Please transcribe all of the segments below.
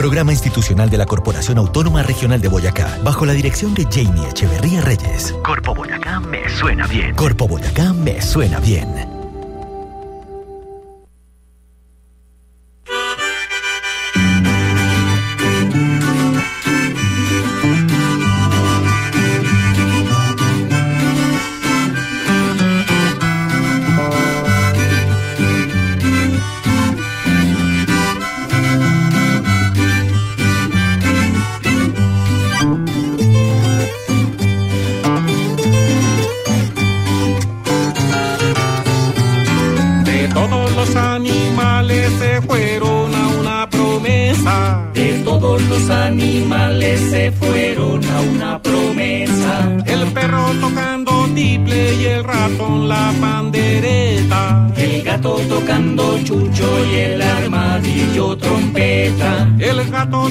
Programa institucional de la Corporación Autónoma Regional de Boyacá, bajo la dirección de Jamie Echeverría Reyes. Corpo Boyacá me suena bien. Corpo Boyacá me suena bien.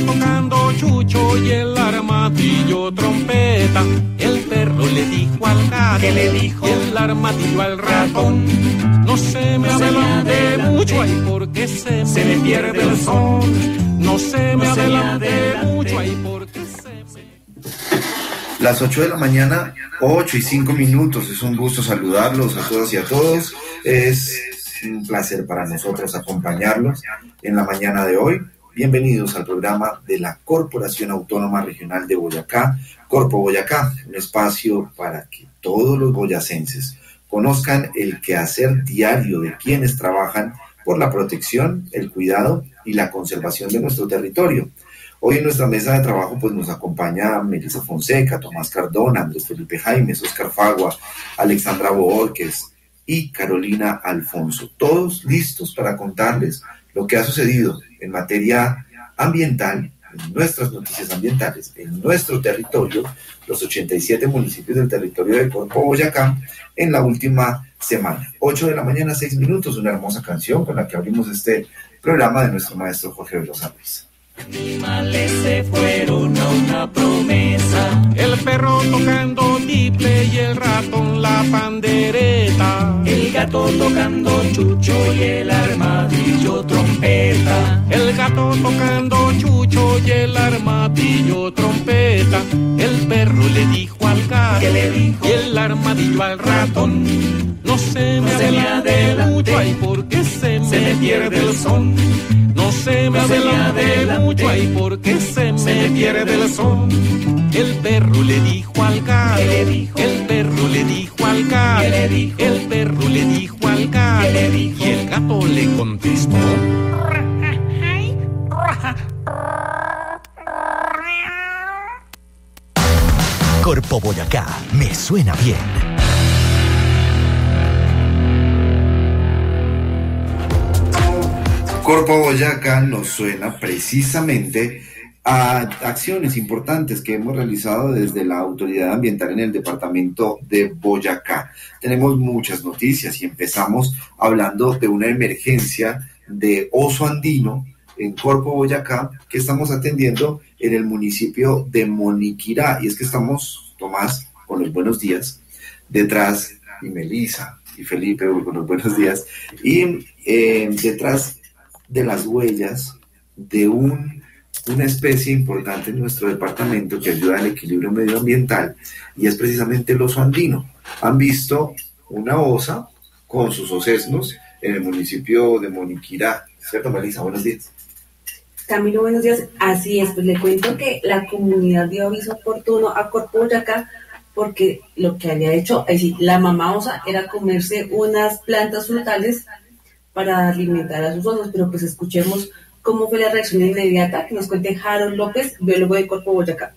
Tocando chucho y el armadillo trompeta. El perro le dijo al gato, que le dijo el armadillo al ratón. No se me adelante mucho, ahí porque se, se me pierde el son. No se me adelante mucho, ahí porque. Las 8 de la mañana, 8 y 5 minutos. Es un gusto saludarlos a todas y a todos. Es un placer para nosotros acompañarlos en la mañana de hoy. Bienvenidos al programa de la Corporación Autónoma Regional de Boyacá, Corpo Boyacá, un espacio para que todos los boyacenses conozcan el quehacer diario de quienes trabajan por la protección, el cuidado y la conservación de nuestro territorio. Hoy en nuestra mesa de trabajo pues nos acompaña Melissa Fonseca, Tomás Cardona, Andrés Felipe Jaimes, Oscar Fagua, Alexandra Borges y Carolina Alfonso. Todos listos para contarles lo que ha sucedido en materia ambiental, en nuestras noticias ambientales, en nuestro territorio, los 87 municipios del territorio de Corpo Boyacá, en la última semana. 8 de la mañana, 6 minutos, una hermosa canción con la que abrimos este programa de nuestro maestro Jorge Velosa. Animales se fueron a una promesa. El perro tocando tiple y el ratón la pandereta. El gato tocando chucho y el armadillo trompeta. El gato tocando chucho y el armadillo trompeta. El perro le dijo al gato le dijo? y el armadillo al ratón. No se me adelante, mucho, ay, porque se, se me pierde el son no se me adelante mucho ahí porque se me pierde el son. El perro le dijo al gato, el perro le dijo al gato, el perro le dijo al gato, y el gato le contestó. Corpo Boyacá, me suena bien. Corpo Boyacá nos suena precisamente a acciones importantes que hemos realizado desde la autoridad ambiental en el departamento de Boyacá. Tenemos muchas noticias y empezamos hablando de una emergencia de oso andino en Corpo Boyacá que estamos atendiendo en el municipio de Moniquirá. Y es que estamos, Tomás, con los buenos días, detrás, y Melisa y Felipe con los buenos días, y eh, detrás de las huellas de un, una especie importante en nuestro departamento que ayuda al equilibrio medioambiental y es precisamente el oso andino. Han visto una osa con sus osesnos en el municipio de Moniquirá. ¿Cierto, Melissa? Buenos días. Camilo, buenos días. Así es, pues le cuento que la comunidad dio aviso oportuno a Corpo Boyacá porque lo que había hecho, es decir, la mamá osa era comerse unas plantas frutales para alimentar a sus osos, pero pues escuchemos cómo fue la reacción inmediata que nos cuente Harold López, biólogo de Corpo Boyacá.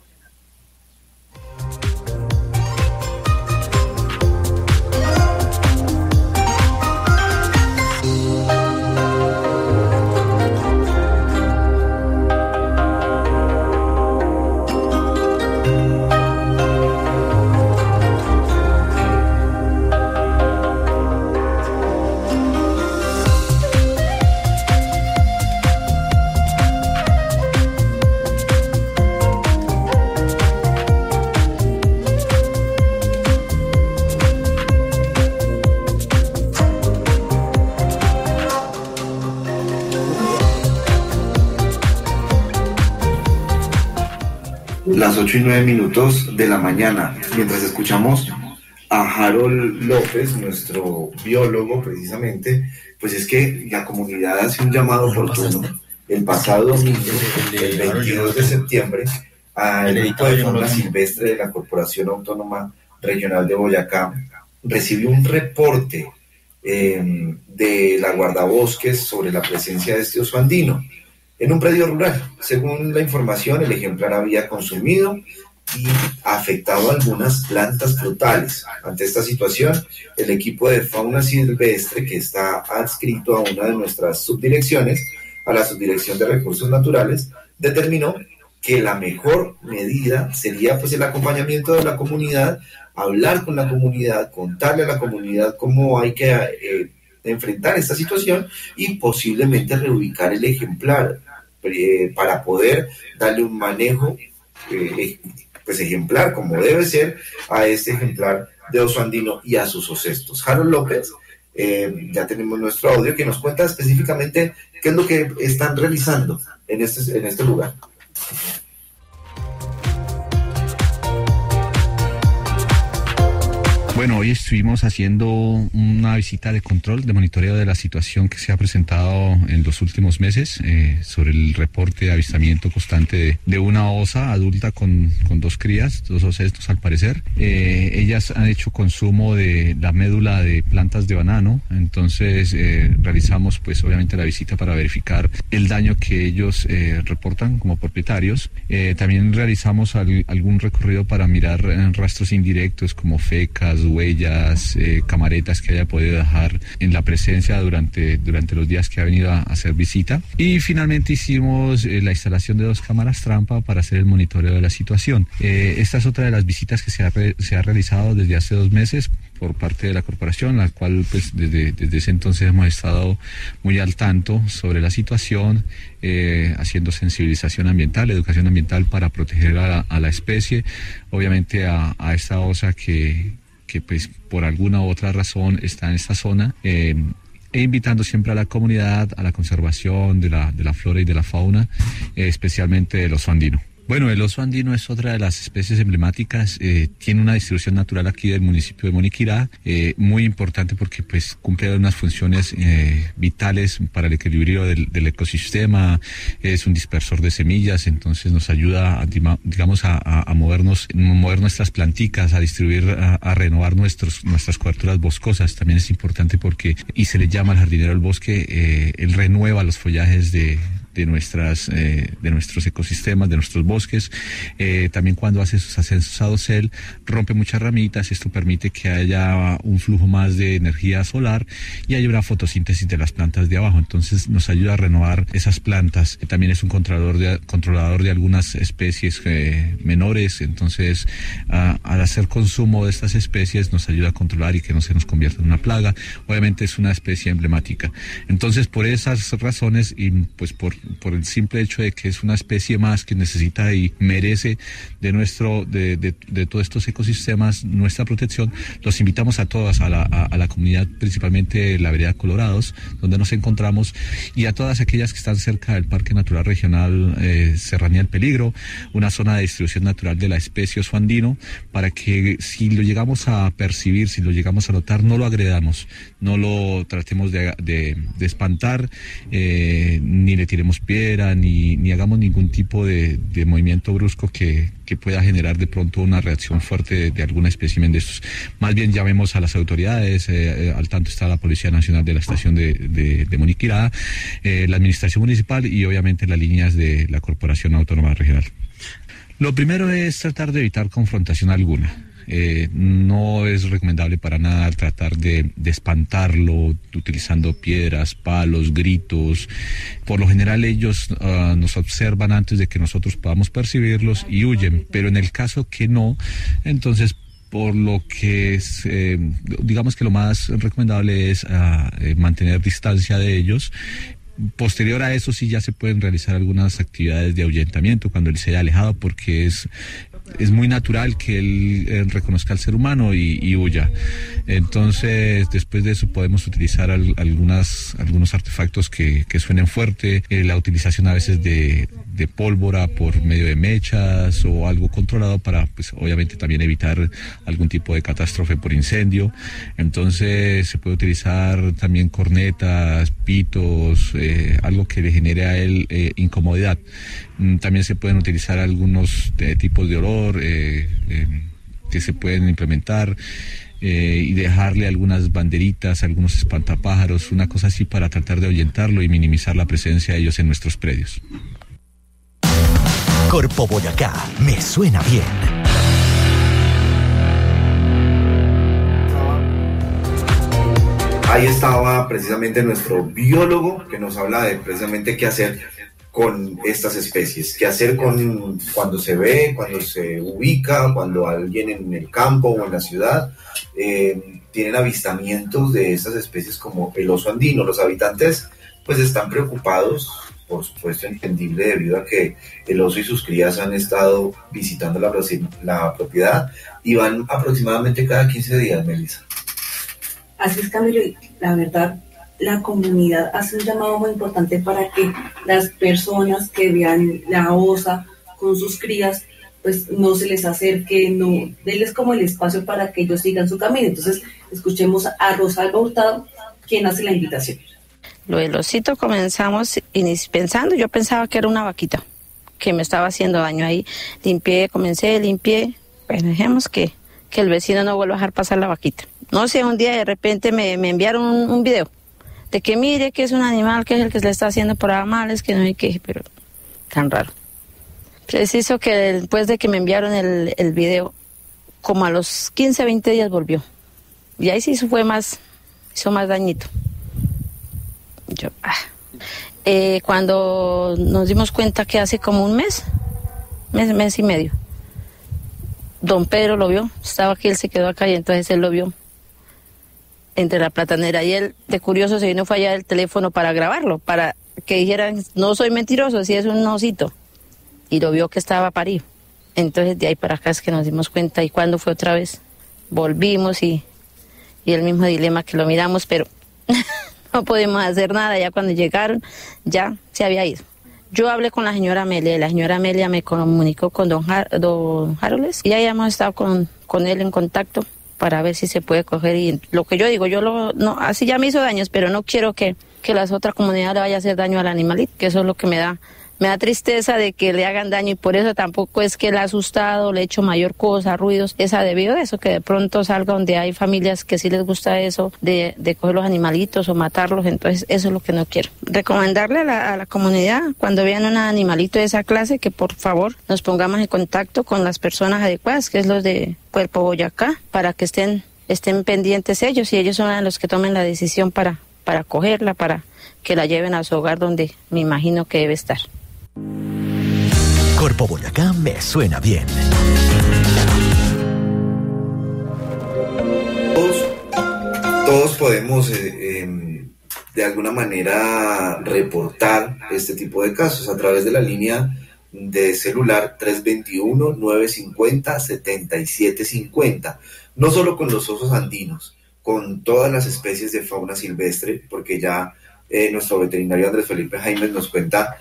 Las 8 y 9 minutos de la mañana, mientras escuchamos a Harold López, nuestro biólogo precisamente, pues es que la comunidad hace un llamado oportuno. el pasado domingo, el 22 de septiembre, al equipo de fauna silvestre de la Corporación Autónoma Regional de Boyacá recibió un reporte em, de la guardabosques sobre la presencia de este oso andino en un predio rural. Según la información, el ejemplar había consumido y afectado algunas plantas frutales. Ante esta situación, el equipo de fauna silvestre que está adscrito a una de nuestras subdirecciones, a la subdirección de recursos naturales, determinó que la mejor medida sería pues el acompañamiento de la comunidad, hablar con la comunidad, contarle a la comunidad cómo hay que eh, enfrentar esta situación y posiblemente reubicar el ejemplar eh, para poder darle un manejo eh, pues ejemplar como debe ser a este ejemplar de oso andino y a sus ocestos. Harold López, ya tenemos nuestro audio que nos cuenta específicamente qué es lo que están realizando en este, en este lugar. Bueno, hoy estuvimos haciendo una visita de control, de monitoreo de la situación que se ha presentado en los últimos meses eh, sobre el reporte de avistamiento constante de, una osa adulta con, dos crías, dos osestos al parecer. Eh, ellas han hecho consumo de la médula de plantas de banano, entonces eh, realizamos pues obviamente la visita para verificar el daño que ellos reportan como propietarios. también realizamos algún recorrido para mirar rastros indirectos como fecas, huellas, eh, camaretas que haya podido dejar en la presencia durante, durante los días que ha venido a hacer visita. Y finalmente hicimos eh, la instalación de dos cámaras trampa para hacer el monitoreo de la situación. Eh, esta es otra de las visitas que se ha, se ha realizado desde hace dos meses por parte de la corporación, la cual pues desde, desde ese entonces hemos estado muy al tanto sobre la situación, haciendo sensibilización ambiental, educación ambiental para proteger a, la especie, obviamente a, a esta osa que, que pues por alguna u otra razón está en esta zona. Eh, e invitando siempre a la comunidad a la conservación de la, de la flora y de la fauna, eh, especialmente de los andinos. Bueno, el oso andino es otra de las especies emblemáticas. Eh, tiene una distribución natural aquí del municipio de Moniquirá, eh, muy importante porque pues cumple unas funciones eh, vitales para el equilibrio del, ecosistema. Es un dispersor de semillas, entonces nos ayuda, a, digamos, a, movernos, mover nuestras planticas, a distribuir, a, renovar nuestros, nuestras coberturas boscosas. También es importante porque y se le llama al jardinero del bosque. él renueva los follajes de de, nuestras, eh, de nuestros ecosistemas, de nuestros bosques. Eh, también cuando hace sus ascensos a dosel, rompe muchas ramitas, esto permite que haya un flujo más de energía solar y haya una fotosíntesis de las plantas de abajo. Entonces nos ayuda a renovar esas plantas. También es un controlador de, controlador de algunas especies eh, menores. Entonces, al hacer consumo de estas especies nos ayuda a controlar y que no se nos convierta en una plaga. Obviamente es una especie emblemática. Entonces, por esas razones y pues por por el simple hecho de que es una especie más que necesita y merece de nuestro, de, de, todos estos ecosistemas nuestra protección, los invitamos a todas, a la, a, la comunidad, principalmente la vereda Colorados, donde nos encontramos, y a todas aquellas que están cerca del Parque Natural Regional eh, Serranía del Peligro, una zona de distribución natural de la especie oso andino, para que si lo llegamos a percibir, si lo llegamos a notar, no lo agredamos, no lo tratemos de, de, de espantar, eh, ni le tiremos piedra ni, ni hagamos ningún tipo de, de movimiento brusco que, que, pueda generar de pronto una reacción fuerte de, alguna espécimen de estos. Más bien llamemos a las autoridades, eh, eh, al tanto está la Policía Nacional de la estación de, de, de Moniquirá, eh, la Administración Municipal y obviamente las líneas de la Corporación Autónoma Regional. Lo primero es tratar de evitar confrontación alguna eh, no es recomendable para nada tratar de, espantarlo utilizando piedras, palos, gritos. Por lo general ellos ah, nos observan antes de que nosotros podamos percibirlos y huyen, pero en el caso que no, entonces por lo que es, eh, digamos que lo más recomendable es eh, mantener distancia de ellos Posterior a eso sí ya se pueden realizar algunas actividades de ahuyentamiento cuando él se haya alejado porque es es muy natural que él, reconozca al ser humano y, huya. Entonces, después de eso podemos utilizar algunas, algunos artefactos que, que suenen fuerte, eh, la utilización a veces de, de pólvora por medio de mechas o algo controlado para, pues obviamente también evitar algún tipo de catástrofe por incendio. Entonces se puede utilizar también cornetas, pitos, eh, algo que le genere a él eh, incomodidad. Mm, también se pueden utilizar algunos eh, tipos de olor que se pueden implementar. y dejarle algunas banderitas, algunos espantapájaros, una cosa así para tratar de ahuyentarlo y minimizar la presencia de ellos en nuestros predios. Corpo Boyacá, me suena bien. Ahí estaba precisamente nuestro biólogo que nos habla de precisamente qué hacer con estas especies, qué hacer con cuando se ve, cuando se ubica, cuando alguien en el campo o en la ciudad eh, tienen avistamientos de estas especies como el oso andino. Los habitantes pues están preocupados por supuesto entendible debido a que el oso y sus crías han estado visitando la, la propiedad y van aproximadamente cada 15 días, Melissa. Así es, Camilo, la verdad, la comunidad hace un llamado muy importante para que las personas que vean la osa con sus crías, pues no se les acerque, no, denles como el espacio para que ellos sigan su camino. Entonces, escuchemos a Rosalba Hurtado, quien hace la invitación. Lo del osito comenzamos pensando, yo pensaba que era una vaquita que me estaba haciendo daño ahí. Limpié, comencé, limpié. Pues dejemos que, que el vecino no vuelva a dejar pasar la vaquita. No sé, un día de repente me, enviaron un, video de que mire que es un animal que es el que se le está haciendo por males, que no hay que, pero tan raro. Preciso que después de que me enviaron el, el video, como a los 15, 20 días volvió. Y ahí sí fue más, hizo más dañito. Yo, ah. eh, cuando nos dimos cuenta que hace como un mes, mes, mes y medio, don Pedro lo vio, estaba aquí, él se quedó acá y entonces él lo vio entre la platanera y él de curioso se vino fue allá el teléfono para grabarlo, para que dijeran, no soy mentiroso, si es un osito. Y lo vio que estaba parido. Entonces de ahí para acá es que nos dimos cuenta y cuando fue otra vez, volvimos y, y el mismo dilema que lo miramos, pero no pudimos hacer nada, ya cuando llegaron ya se había ido. Yo hablé con la señora Amelia, la señora Amelia me comunicó con don, don Haroles y ahí hemos estado con, con él en contacto para ver si se puede coger y lo que yo digo, yo lo, no, así ya me hizo daños, pero no quiero que, que las otras comunidades le vaya a hacer daño al animalito, que eso es lo que me da me da tristeza de que le hagan daño y por eso tampoco es que le ha asustado, le he hecho mayor cosa, ruidos, esa debido a eso, que de pronto salga donde hay familias que sí les gusta eso, de, de coger los animalitos o matarlos, entonces eso es lo que no quiero. Recomendarle a la, a la comunidad, cuando vean un animalito de esa clase, que por favor nos pongamos en contacto con las personas adecuadas, que es los de Cuerpo Boyacá, para que estén, estén pendientes ellos y ellos son los que tomen la decisión para, para cogerla, para que la lleven a su hogar donde me imagino que debe estar. Corpo Boyacá me suena bien. Todos, podemos eh, em, de alguna manera reportar este tipo de casos a través de la línea de celular 321-950-7750. No solo con los osos andinos, con todas las especies de fauna silvestre, porque ya eh, nuestro veterinario Andrés Felipe Jaime nos cuenta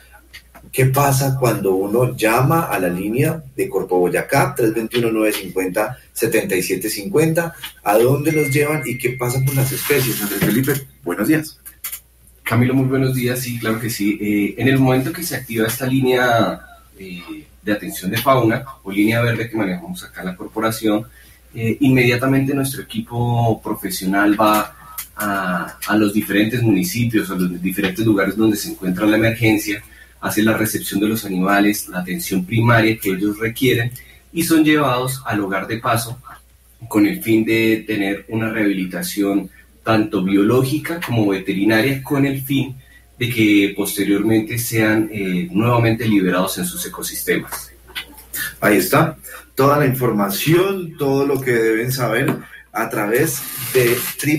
¿Qué pasa cuando uno llama a la línea de Corpo Boyacá 321-950-7750? ¿A dónde los llevan y qué pasa con las especies? Andrés Felipe, buenos días. Camilo, muy buenos días. Sí, claro que sí. Eh, en el momento que se activa esta línea eh, de atención de fauna o línea verde que manejamos acá en la corporación, eh, inmediatamente nuestro equipo profesional va a, a los diferentes municipios, a los diferentes lugares donde se encuentra la emergencia hace la recepción de los animales, la atención primaria que ellos requieren y son llevados al hogar de paso con el fin de tener una rehabilitación tanto biológica como veterinaria con el fin de que posteriormente sean eh, nuevamente liberados en sus ecosistemas. Ahí está, toda la información, todo lo que deben saber a través de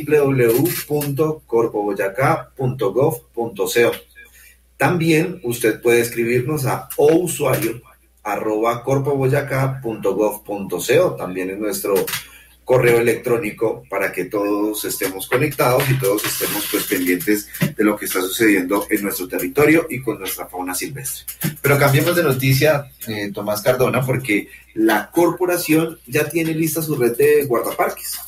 www.corpoboyacá.gov.co. También usted puede escribirnos a o usuario arroba también es nuestro correo electrónico para que todos estemos conectados y todos estemos pues pendientes de lo que está sucediendo en nuestro territorio y con nuestra fauna silvestre. Pero cambiemos de noticia, eh, Tomás Cardona, porque la corporación ya tiene lista su red de guardaparques.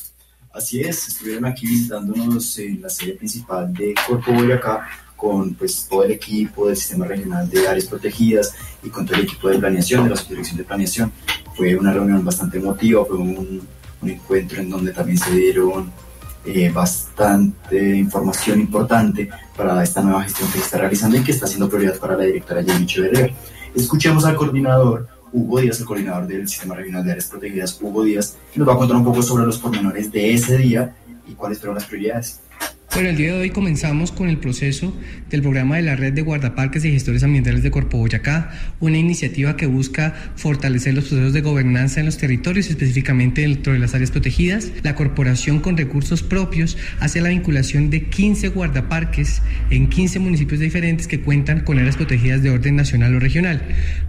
Así es, estuvieron aquí visitándonos en la sede principal de Corpo Boyacá con pues, todo el equipo del Sistema Regional de Áreas Protegidas y con todo el equipo de planeación, de la Subdirección de Planeación. Fue una reunión bastante emotiva, fue un un encuentro en donde también se dieron eh, bastante información importante para esta nueva gestión que se está realizando y que está siendo prioridad para la directora Jenny Echeverría. Escuchemos al coordinador Hugo Díaz, el coordinador del Sistema Regional de Áreas Protegidas, Hugo Díaz, que nos va a contar un poco sobre los pormenores de ese día y cuáles fueron las prioridades. Bueno, el día de hoy comenzamos con el proceso del programa de la Red de Guardaparques y Gestores Ambientales de Corpo Boyacá, una iniciativa que busca fortalecer los procesos de gobernanza en los territorios, específicamente dentro de las áreas protegidas. La corporación con recursos propios hace la vinculación de 15 guardaparques en 15 municipios diferentes que cuentan con áreas protegidas de orden nacional o regional.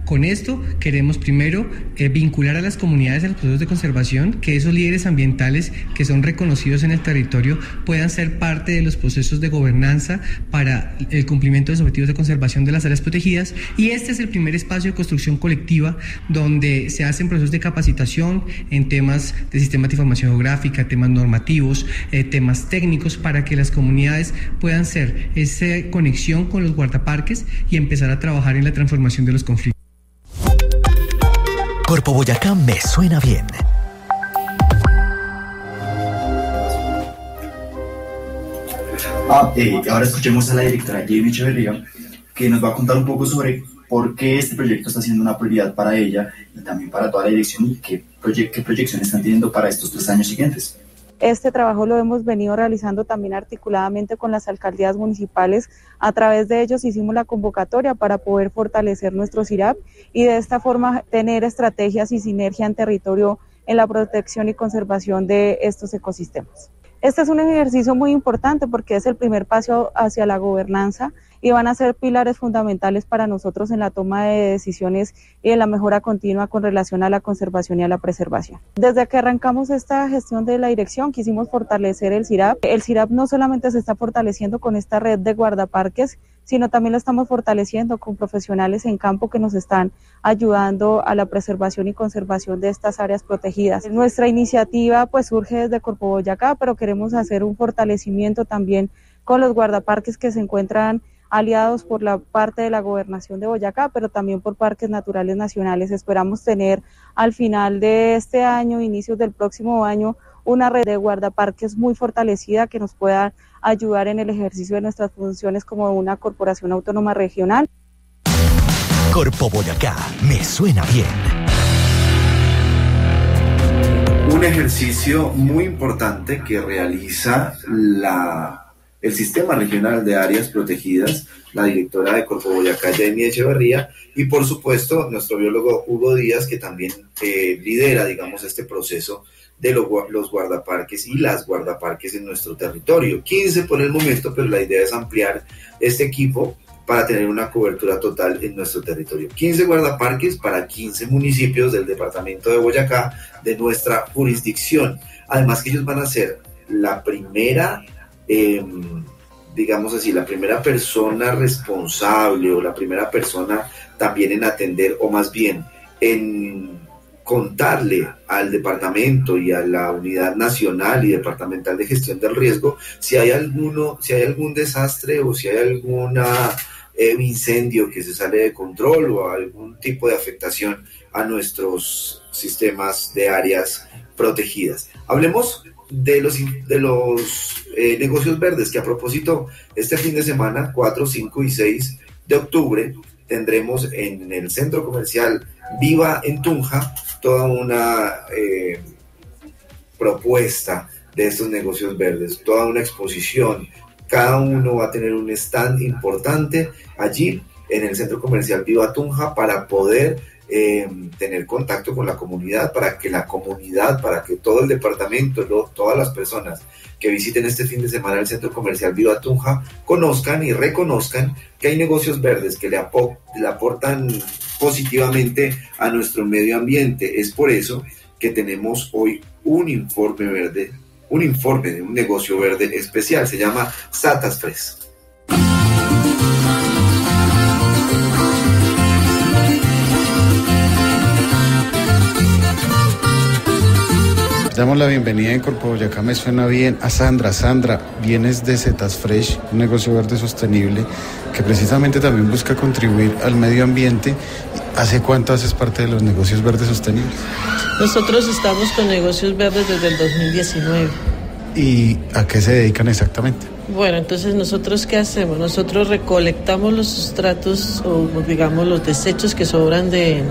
Con esto queremos primero eh, vincular a las comunidades en los procesos de conservación, que esos líderes ambientales que son reconocidos en el territorio puedan ser parte de los procesos de gobernanza para el cumplimiento de los objetivos de conservación de las áreas protegidas y este es el primer espacio de construcción colectiva donde se hacen procesos de capacitación en temas de sistemas de información geográfica, temas normativos, eh, temas técnicos para que las comunidades puedan ser esa conexión con los guardaparques y empezar a trabajar en la transformación de los conflictos. Corpo Boyacá me suena bien. Ah, eh, ahora escuchemos a la directora Jamie Echeverría, que nos va a contar un poco sobre por qué este proyecto está siendo una prioridad para ella y también para toda la dirección y qué, qué proyección están teniendo para estos tres años siguientes. Este trabajo lo hemos venido realizando también articuladamente con las alcaldías municipales. A través de ellos hicimos la convocatoria para poder fortalecer nuestro CIRAP y de esta forma tener estrategias y sinergia en territorio en la protección y conservación de estos ecosistemas. Este es un ejercicio muy importante porque es el primer paso hacia la gobernanza y van a ser pilares fundamentales para nosotros en la toma de decisiones y en la mejora continua con relación a la conservación y a la preservación. Desde que arrancamos esta gestión de la dirección quisimos fortalecer el CIRAP. El CIRAP no solamente se está fortaleciendo con esta red de guardaparques, sino también lo estamos fortaleciendo con profesionales en campo que nos están ayudando a la preservación y conservación de estas áreas protegidas. Nuestra iniciativa pues surge desde Corpo Boyacá, pero queremos hacer un fortalecimiento también con los guardaparques que se encuentran aliados por la parte de la gobernación de Boyacá, pero también por parques naturales nacionales. Esperamos tener al final de este año, inicios del próximo año, una red de guardaparques muy fortalecida que nos pueda ayudar en el ejercicio de nuestras funciones como una corporación autónoma regional. Corpo Boyacá, me suena bien. Un ejercicio muy importante que realiza la, el Sistema Regional de Áreas Protegidas, la directora de Corpo Boyacá, Jamie Echeverría, y por supuesto nuestro biólogo Hugo Díaz, que también eh, lidera, digamos, este proceso de los, guardaparques y las guardaparques en nuestro territorio. 15 por el momento, pero la idea es ampliar este equipo para tener una cobertura total en nuestro territorio. 15 guardaparques para 15 municipios del departamento de Boyacá de nuestra jurisdicción. Además que ellos van a ser la primera, em, digamos así, la primera persona responsable o la primera persona también en atender, o más bien en contarle al departamento y a la unidad nacional y departamental de gestión del riesgo si hay alguno, si hay algún desastre o si hay alguna eh, incendio que se sale de control o algún tipo de afectación a nuestros sistemas de áreas protegidas. Hablemos de los, de los eh, negocios verdes, que a propósito, este fin de semana, 4, 5 y 6 de octubre, tendremos en el centro comercial Viva en Tunja toda una eh, propuesta de estos negocios verdes, toda una exposición. Cada uno va a tener un stand importante allí en el centro comercial Viva Tunja para poder eh, tener contacto con la comunidad, para que la comunidad, para que todo el departamento, todas las personas que visiten este fin de semana el centro comercial Viva Tunja conozcan y reconozcan que hay negocios verdes que le, le aportan positivamente a nuestro medio ambiente. Es por eso que tenemos hoy un informe verde, un informe de un negocio verde especial, se llama Satas Fresh. Damos la bienvenida en Corpo Boyacá, me suena bien a Sandra. Sandra, vienes de Zetas Fresh, un negocio verde sostenible que precisamente también busca contribuir al medio ambiente. ¿Hace cuánto haces parte de los negocios verdes sostenibles? Nosotros estamos con negocios verdes desde el 2019. ¿Y a qué se dedican exactamente? Bueno, entonces nosotros qué hacemos? Nosotros recolectamos los sustratos o digamos los desechos que sobran de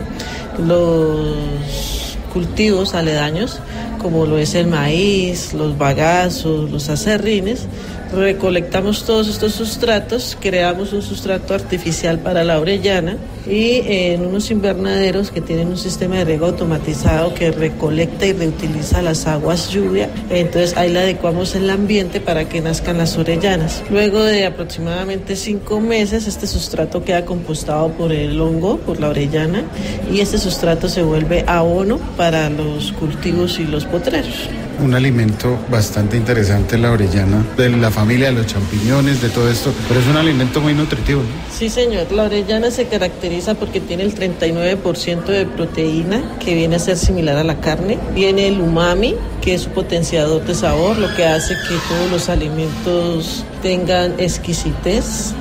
los cultivos aledaños como lo es el maíz, los bagazos, los acerrines, recolectamos todos estos sustratos, creamos un sustrato artificial para la orellana y en unos invernaderos que tienen un sistema de riego automatizado que recolecta y reutiliza las aguas lluvia. Entonces ahí le adecuamos el ambiente para que nazcan las orellanas. Luego de aproximadamente cinco meses este sustrato queda compostado por el hongo, por la orellana y este sustrato se vuelve abono para los cultivos y los potreros un alimento bastante interesante la orellana, de la familia de los champiñones, de todo esto, pero es un alimento muy nutritivo. ¿no? Sí, señor, la orellana se caracteriza porque tiene el 39% de proteína, que viene a ser similar a la carne, tiene el umami, que es su potenciador de sabor, lo que hace que todos los alimentos tengan exquisitez,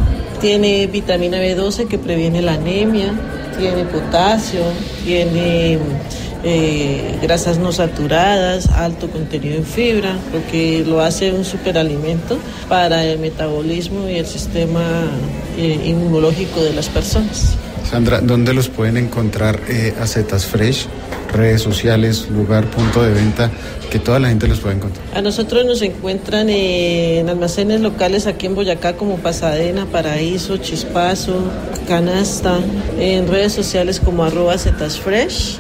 tiene vitamina B12 que previene la anemia, tiene potasio, tiene eh, grasas no saturadas, alto contenido en fibra, lo que lo hace un superalimento para el metabolismo y el sistema eh, inmunológico de las personas. Sandra, ¿dónde los pueden encontrar eh, acetas fresh? redes sociales, lugar, punto de venta, que toda la gente los pueda encontrar. A nosotros nos encuentran en almacenes locales aquí en Boyacá como Pasadena, Paraíso, Chispazo, Canasta, en redes sociales como arroba fresh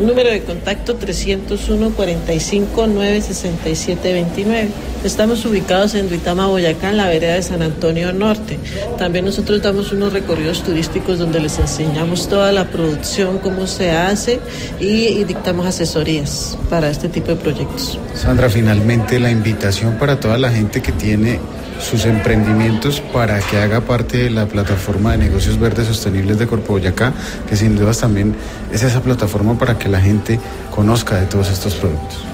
Número de contacto 301 45 967 29. Estamos ubicados en Duitama, Boyacá, en la vereda de San Antonio Norte. También nosotros damos unos recorridos turísticos donde les enseñamos toda la producción, cómo se hace y, dictamos asesorías para este tipo de proyectos. Sandra, finalmente la invitación para toda la gente que tiene sus emprendimientos para que haga parte de la plataforma de negocios verdes sostenibles de Corpo Boyacá, que sin dudas también es esa plataforma para que la gente conozca de todos estos productos.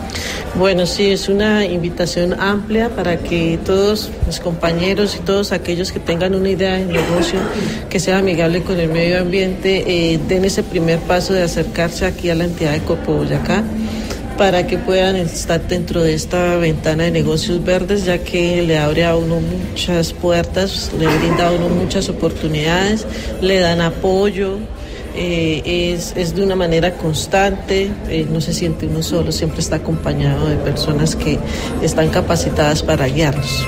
Bueno, sí, es una invitación amplia para que todos los compañeros y todos aquellos que tengan una idea de negocio que sea amigable con el medio ambiente eh, den ese primer paso de acercarse aquí a la entidad de Corpo Boyacá para que puedan estar dentro de esta ventana de negocios verdes, ya que le abre a uno muchas puertas, le brinda a uno muchas oportunidades, le dan apoyo. Eh, es, es, de una manera constante, eh, no se siente uno solo, siempre está acompañado de personas que están capacitadas para guiarnos.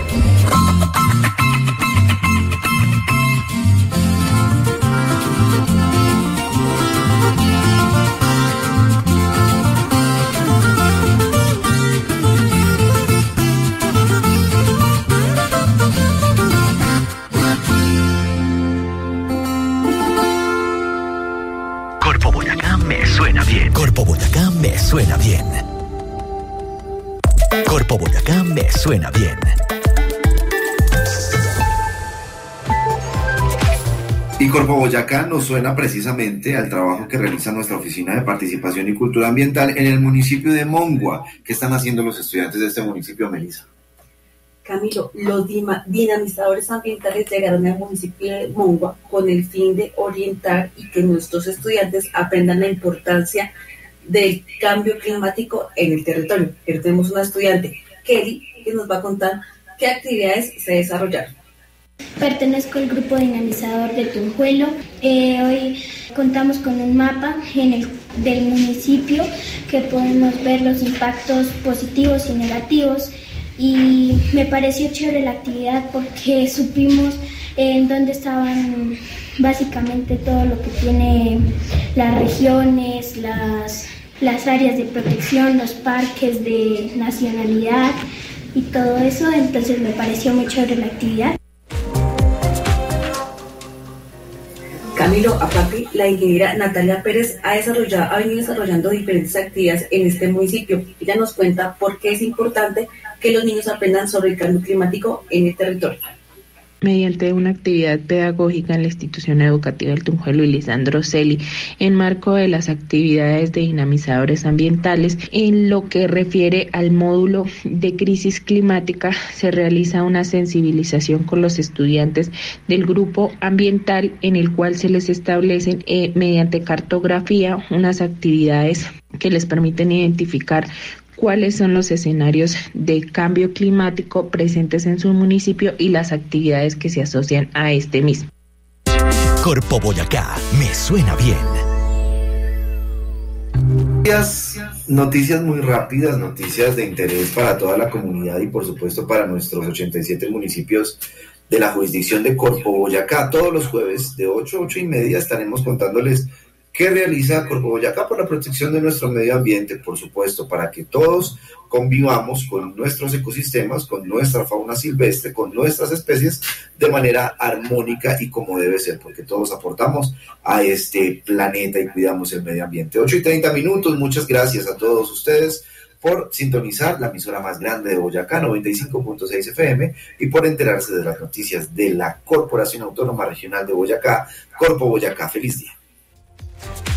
Suena bien. Corpo Boyacá me suena bien. Y Corpo Boyacá nos suena precisamente al trabajo que realiza nuestra Oficina de Participación y Cultura Ambiental en el municipio de Mongua. ¿Qué están haciendo los estudiantes de este municipio, Melissa? Camilo, los dinamizadores ambientales llegaron al municipio de Mongua con el fin de orientar y que nuestros estudiantes aprendan la importancia del cambio climático en el territorio. Pero tenemos una estudiante, Kelly, que nos va a contar qué actividades se desarrollaron. Pertenezco al grupo dinamizador de Tunjuelo. Eh, hoy contamos con un mapa en el, del municipio que podemos ver los impactos positivos y negativos. Y me pareció chévere la actividad porque supimos en dónde estaban básicamente todo lo que tiene las regiones, las las áreas de protección, los parques de nacionalidad y todo eso, entonces me pareció muy chévere la actividad. Camilo, aparte, la ingeniera Natalia Pérez ha, desarrollado, ha venido desarrollando diferentes actividades en este municipio. Ella nos cuenta por qué es importante que los niños aprendan sobre el cambio climático en el territorio mediante una actividad pedagógica en la institución educativa del Tunjuelo y Lisandro Celi en marco de las actividades de dinamizadores ambientales. En lo que refiere al módulo de crisis climática, se realiza una sensibilización con los estudiantes del grupo ambiental en el cual se les establecen eh, mediante cartografía unas actividades que les permiten identificar cuáles son los escenarios de cambio climático presentes en su municipio y las actividades que se asocian a este mismo. Corpo Boyacá, me suena bien. Noticias muy rápidas, noticias de interés para toda la comunidad y por supuesto para nuestros 87 municipios de la jurisdicción de Corpo Boyacá. Todos los jueves de 8 a 8 y media estaremos contándoles ¿Qué realiza Corpo Boyacá por la protección de nuestro medio ambiente, por supuesto, para que todos convivamos con nuestros ecosistemas, con nuestra fauna silvestre, con nuestras especies de manera armónica y como debe ser, porque todos aportamos a este planeta y cuidamos el medio ambiente. 8 y 30 minutos, muchas gracias a todos ustedes por sintonizar la emisora más grande de Boyacá, 95.6 FM, y por enterarse de las noticias de la Corporación Autónoma Regional de Boyacá, Corpo Boyacá. Feliz día. Thank you.